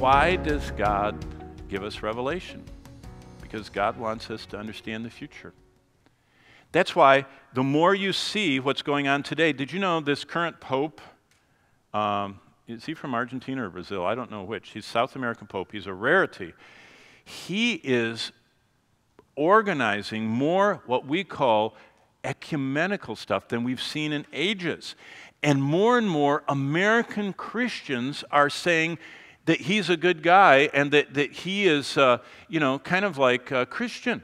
why does God give us revelation? Because God wants us to understand the future. That's why the more you see what's going on today, did you know this current Pope? Um, is he from Argentina or Brazil? I don't know which. He's South American Pope. He's a rarity. He is organizing more what we call ecumenical stuff than we've seen in ages. And more and more American Christians are saying that he's a good guy and that, that he is, uh, you know, kind of like a Christian.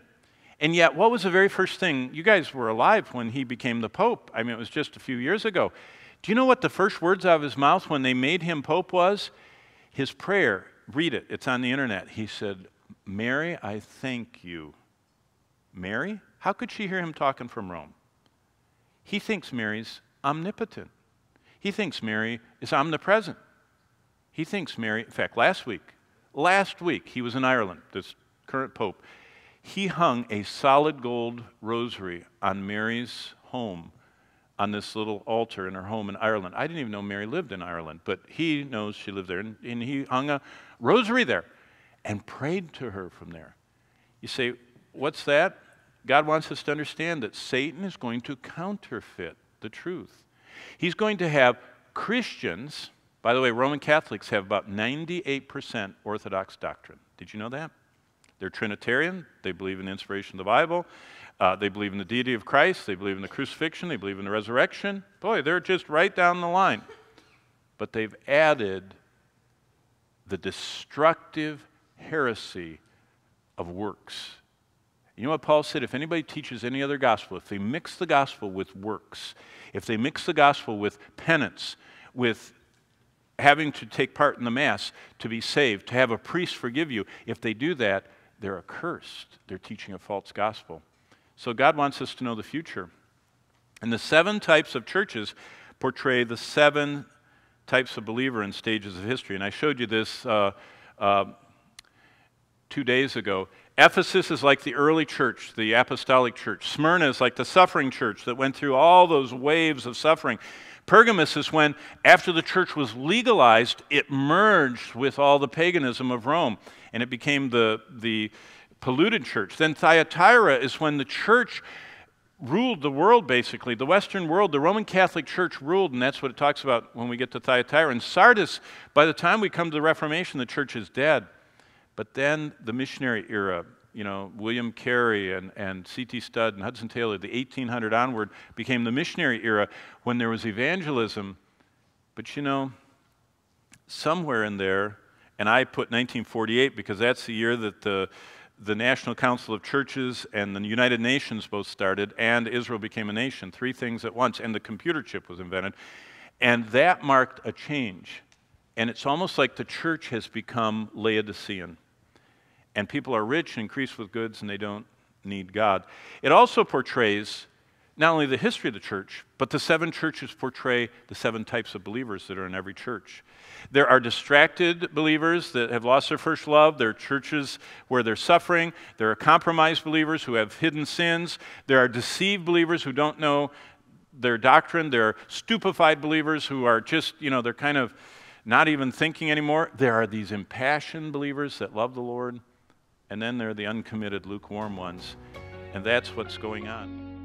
And yet, what was the very first thing? You guys were alive when he became the Pope. I mean, it was just a few years ago. Do you know what the first words out of his mouth when they made him Pope was? His prayer. Read it, it's on the internet. He said, Mary, I thank you. Mary? How could she hear him talking from Rome? He thinks Mary's omnipotent. He thinks Mary is omnipresent. He thinks Mary, in fact, last week, last week, he was in Ireland, this current Pope. He hung a solid gold rosary on Mary's home on this little altar in her home in Ireland. I didn't even know Mary lived in Ireland, but he knows she lived there. And, and, he hung a rosary there and prayed to her from there. You say, what's that? God wants us to understand that Satan is going to counterfeit the truth. He's going to have Christians, by the way, Roman Catholics have about 98% Orthodox doctrine. Did you know that? They're Trinitarian, they believe in the inspiration of the Bible, uh, they believe in the deity of Christ, they believe in the crucifixion, they believe in the resurrection. Boy, they're just right down the line. But they've added the destructive heresy of works. You know what Paul said? If anybody teaches any other gospel, if they mix the gospel with works, if they mix the gospel with penance, with having to take part in the Mass to be saved, to have a priest forgive you, if they do that, they're accursed. They're teaching a false gospel. So God wants us to know the future. And the seven types of churches portray the seven types of believer in stages of history. And I showed you this uh, uh, two days ago. Ephesus is like the early church, the apostolic church. Smyrna is like the suffering church that went through all those waves of suffering. Pergamus is when, after the church was legalized, it merged with all the paganism of Rome and it became the, the polluted church. Then Thyatira is when the church ruled the world, basically, the Western world. The Roman Catholic Church ruled, and that's what it talks about when we get to Thyatira. And Sardis, by the time we come to the Reformation, the church is dead. But then the missionary era, you know, William Carey and, and C.T. Studd and Hudson Taylor, the 1800 onward, became the missionary era when there was evangelism. But you know, somewhere in there, and I put 1948 because that's the year that the, the National Council of Churches and the United Nations both started, and Israel became a nation, three things at once, and the computer chip was invented. And that marked a change. And it's almost like the church has become Laodicean and people are rich and increased with goods and they don't need God. It also portrays not only the history of the church, but the seven churches portray the seven types of believers that are in every church. There are distracted believers that have lost their first love. There are churches where they're suffering. There are compromised believers who have hidden sins. There are deceived believers who don't know their doctrine. There are stupefied believers who are just, you know, they're kind of not even thinking anymore. There are these impassioned believers that love the Lord. And then there are the uncommitted, lukewarm ones. And that's what's going on.